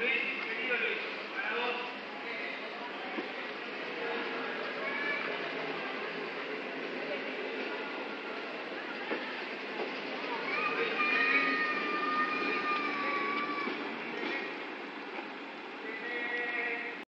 Ready?